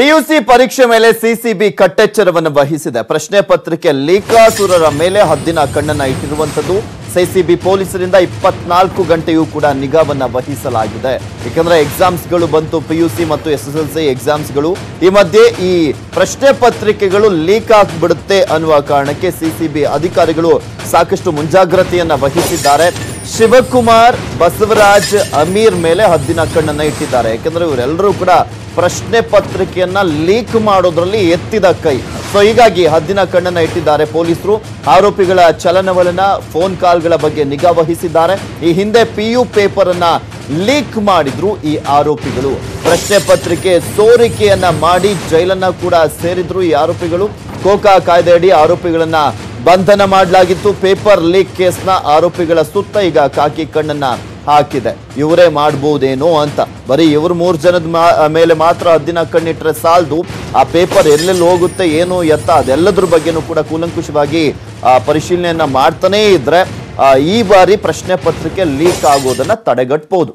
PUC ಪರೀಕ್ಷೆ ಮೇಲೆ CCB ಕಟ್ಟೆಚ್ಚರವನ್ನು ವಹಿಸಿದೆ. ಪ್ರಶ್ನೆ ಪತ್ರಿಕೆ ಲೀಕಾಸುರರ ಮೇಲೆ ಹದ್ದಿನ ಕಣ್ಣನ್ನ ಇಟ್ಟಿರುವಂತದ್ದು ಸಿಸಿಬಿ ಪೊಲೀಸರಿಂದ ಇಪ್ಪತ್ನಾಲ್ಕು ಗಂಟೆಯೂ ಕೂಡ ನಿಗಾವನ್ನ ವಹಿಸಲಾಗಿದೆ. ಯಾಕಂದ್ರೆ ಎಕ್ಸಾಮ್ಸ್ಗಳು ಬಂತು, ಪಿಯುಸಿ ಮತ್ತು ಎಸ್ ಎಸ್ ಎಲ್ ಸಿ ಎಕ್ಸಾಮ್ಸ್ಗಳು. ಈ ಮಧ್ಯೆ ಈ ಪ್ರಶ್ನೆ ಪತ್ರಿಕೆಗಳು ಲೀಕ್ ಆಗ್ಬಿಡುತ್ತೆ ಅನ್ನುವ ಕಾರಣಕ್ಕೆ ಸಿಸಿಬಿ ಅಧಿಕಾರಿಗಳು ಸಾಕಷ್ಟು ಮುಂಜಾಗ್ರತೆಯನ್ನ ವಹಿಸಿದ್ದಾರೆ. ಶಿವಕುಮಾರ್, ಬಸವರಾಜ್, ಅಮೀರ್ ಮೇಲೆ ಹದ್ದಿನ ಕಣ್ಣನ್ನು ಇಟ್ಟಿದ್ದಾರೆ. ಯಾಕಂದ್ರೆ ಇವರೆಲ್ಲರೂ ಕೂಡ ಪ್ರಶ್ನೆ ಪತ್ರಿಕೆಯನ್ನ ಲೀಕ್ ಮಾಡೋದ್ರಲ್ಲಿ ಎತ್ತಿದ ಕೈ. ಸೊ ಹೀಗಾಗಿ ಹದ್ದಿನ ಕಣ್ಣನ್ನು ಇಟ್ಟಿದ್ದಾರೆ ಪೊಲೀಸರು. ಆರೋಪಿಗಳ ಚಲನವಲನ ಫೋನ್ ಕಾಲ್ಗಳ ಬಗ್ಗೆ ನಿಗಾ ವಹಿಸಿದ್ದಾರೆ. ಈ ಹಿಂದೆ ಪಿ ಯು ಪೇಪರ್ ಅನ್ನ ಲೀಕ್ ಮಾಡಿದ್ರು ಈ ಆರೋಪಿಗಳು. ಪ್ರಶ್ನೆ ಪತ್ರಿಕೆ ಸೋರಿಕೆಯನ್ನ ಮಾಡಿ ಜೈಲನ್ನ ಕೂಡ ಸೇರಿದ್ರು ಈ ಆರೋಪಿಗಳು. ಕೋಕಾ ಕಾಯ್ದೆಯಡಿ ಆರೋಪಿಗಳನ್ನ ಬಂಧನ ಮಾಡಲಾಗಿತ್ತು ಪೇಪರ್ ಲೀಕ್ ಕೇಸ್ನ ಆರೋಪಿಗಳ ಸುತ್ತ ಈಗ ಕಾಕಿ ಕಣ್ಣನ್ನ ಹಾಕಿದೆ. ಇವರೇ ಮಾಡ್ಬೋದೇನೋ ಅಂತ. ಬರೀ ಇವ್ರ ಮೂರು ಜನದ ಮೇಲೆ ಮಾತ್ರ ಹದ್ದಿನ ಕಣ್ಣಿಟ್ರೆ ಸಾಲದು. ಆ ಪೇಪರ್ ಎಲ್ಲೆಲ್ಲಿ ಹೋಗುತ್ತೆ, ಏನು ಎತ್ತ, ಅದೆಲ್ಲದ್ರ ಬಗ್ಗೆನೂ ಕೂಡ ಕೂಲಂಕುಷವಾಗಿ ಪರಿಶೀಲನೆಯನ್ನ ಮಾಡ್ತಾನೇ ಇದ್ರೆ ಈ ಬಾರಿ ಪ್ರಶ್ನೆ ಪತ್ರಿಕೆ ಲೀಕ್ ಆಗೋದನ್ನ ತಡೆಗಟ್ಬೋದು.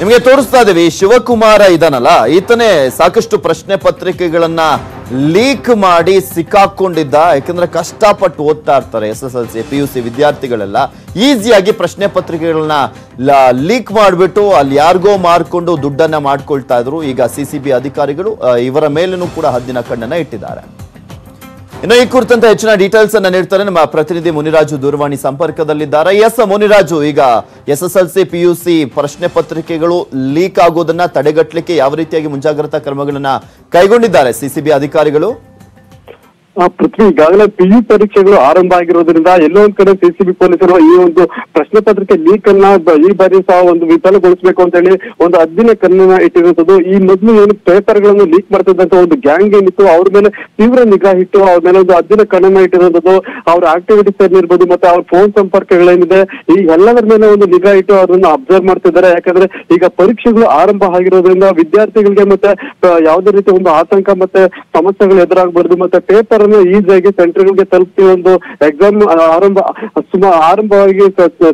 ನಿಮಗೆ ತೋರಿಸ್ತಾ ಇದೀವಿ, ಶಿವಕುಮಾರ ಇದಾನಲ್ಲ, ಈತನೇ ಸಾಕಷ್ಟು ಪ್ರಶ್ನೆ ಪತ್ರಿಕೆಗಳನ್ನ ಲೀಕ್ ಮಾಡಿ ಸಿಕ್ಕಾಕೊಂಡಿದ್ದ, ಯಾಕಂದ್ರೆ ಕಷ್ಟಪಟ್ಟು ಓದ್ತಾ ಇರ್ತಾರೆ S S L C, P U C ವಿದ್ಯಾರ್ಥಿಗಳೆಲ್ಲ ಈಸಿಯಾಗಿ ಪ್ರಶ್ನೆ ಪತ್ರಿಕೆಗಳನ್ನ ಲೀಕ್ ಮಾಡಿಬಿಟ್ಟು ಅಲ್ಲಿ ಯಾರಿಗೋ ಮಾರ್ಕೊಂಡು ದುಡ್ಡನ್ನ ಮಾಡ್ಕೊಳ್ತಾ ಇದ್ರು. ಈಗ ಸಿ ಅಧಿಕಾರಿಗಳು ಇವರ ಮೇಲೂ ಕೂಡ ಹದ್ದಿನ ಕಣ್ಣನ್ನ ಇಟ್ಟಿದ್ದಾರೆ. ಇನ್ನು ಈ ಕುರಿತಂತೆ ಹೆಚ್ಚಿನ ಡೀಟೇಲ್ಸ್ ಅನ್ನ ನೀಡ್ತಾರೆ ನಮ್ಮ ಪ್ರತಿನಿಧಿ ಮುನಿರಾಜು ದೂರವಾಣಿ ಸಂಪರ್ಕದಲ್ಲಿದ್ದಾರೆ. ಎಸ್ ಮುನಿರಾಜು, ಈಗ S S L C P ಪ್ರಶ್ನೆ ಪತ್ರಿಕೆಗಳು ಲೀಕ್ ಆಗೋದನ್ನ ತಡೆಗಟ್ಟಲಿಕ್ಕೆ ಯಾವ ರೀತಿಯಾಗಿ ಮುಂಜಾಗ್ರತಾ ಕ್ರಮಗಳನ್ನ ಕೈಗೊಂಡಿದ್ದಾರೆ? ಸಿಸಿಬಿ ಅಧಿಕಾರಿಗಳು? ಪೃಥ್ವಿ ಈಗಾಗಲೇ ಪಿಯು ಪರೀಕ್ಷೆಗಳು ಆರಂಭ ಆಗಿರೋದ್ರಿಂದ ಎಲ್ಲೋ ಒಂದ್ ಕಡೆ ಸಿಸಿಬಿ ಪೊಲೀಸರು ಈ ಒಂದು ಪ್ರಶ್ನೆ ಪತ್ರಿಕೆ ಲೀಕ್ ಅನ್ನ ಈ ಬಾರಿ ಸಹ ಒಂದು ವಿಫಲಗೊಳಿಸಬೇಕು ಅಂತ ಹೇಳಿ ಒಂದು ಹದ್ದಿನ ಕಣ್ಣನ್ನ ಇಟ್ಟಿರುವಂತದ್ದು ಈ ಮೊದಲು ಏನು ಪೇಪರ್ಗಳನ್ನು ಲೀಕ್ ಮಾಡ್ತಿದ್ದಂತ ಒಂದು ಗ್ಯಾಂಗ್ ಏನಿತ್ತು, ಅವ್ರ ಮೇಲೆ ತೀವ್ರ ನಿಗಾ ಇಟ್ಟು ಅವ್ರ ಮೇಲೆ ಒಂದು ಹದ್ದಿನ ಕಣ್ಣನ್ನ ಇಟ್ಟಿರುವಂತದ್ದು ಅವ್ರ ಆಕ್ಟಿವಿಟೀಸ್ ಏನಿರ್ಬೋದು ಮತ್ತೆ ಅವ್ರ ಫೋನ್ ಸಂಪರ್ಕಗಳೇನಿದೆ, ಈ ಎಲ್ಲದರ ಮೇಲೆ ಒಂದು ನಿಗಾ ಇಟ್ಟು ಅವ್ರನ್ನ ಅಬ್ಸರ್ವ್ ಮಾಡ್ತಿದ್ದಾರೆ. ಯಾಕಂದ್ರೆ ಈಗ ಪರೀಕ್ಷೆಗಳು ಆರಂಭ ಆಗಿರೋದ್ರಿಂದ ವಿದ್ಯಾರ್ಥಿಗಳಿಗೆ ಮತ್ತೆ ಯಾವುದೇ ರೀತಿ ಒಂದು ಆತಂಕ ಮತ್ತೆ ಸಮಸ್ಯೆಗಳು ಎದುರಾಗಬಾರ್ದು. ಮತ್ತೆ ಪೇಪರ್ ಅನ್ನು ಈಸಿಯಾಗಿ ಸೆಂಟರ್ಗಳಿಗೆ ತಲುಪಿ ಒಂದು ಎಕ್ಸಾಮ್ ಆರಂಭ ಸುಮಾರು ಆರಂಭವಾಗಿ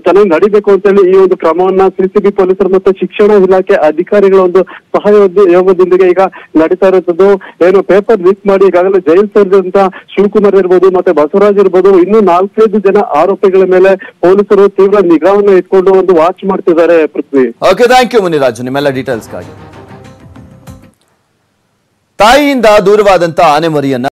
ಚೆನ್ನಾಗಿ ನಡಿಬೇಕು ಅಂತ ಹೇಳಿ ಈ ಒಂದು ಕ್ರಮವನ್ನ ಸಿಸಿಬಿ ಪೊಲೀಸರು ಮತ್ತು ಶಿಕ್ಷಣ ಇಲಾಖೆ ಅಧಿಕಾರಿಗಳ ಒಂದು ಸಹಯೋಗದೊಂದಿಗೆ ಈಗ ನಡೀತಾ ಇರುತ್ತದೆ ಏನು ಪೇಪರ್ ಲೀಕ್ ಮಾಡಿ ಈಗಾಗಲೇ ಜೈಲ್ ಸೇರಿದಂತ ಶಿವಕುಮಾರ್ ಇರ್ಬೋದು ಮತ್ತೆ ಬಸವರಾಜ್ ಇರ್ಬೋದು ಇನ್ನೂ ನಾಲ್ಕೈದು ಜನ ಆರೋಪಿಗಳ ಮೇಲೆ ಪೊಲೀಸರು ತೀವ್ರ ನಿಗಾವನ್ನ ಇಟ್ಕೊಂಡು ಒಂದು ವಾಚ್ ಮಾಡ್ತಿದ್ದಾರೆ Prithvi. Okay thank you Muniraju. ನಿಮ್ಮೆಲ್ಲ ಡೀಟೇಲ್ಸ್ಗಾಗಿ ತಾಯಿಯಿಂದ ದೂರವಾದಂತ ಆನೆ ಮರಿಯನ್ನ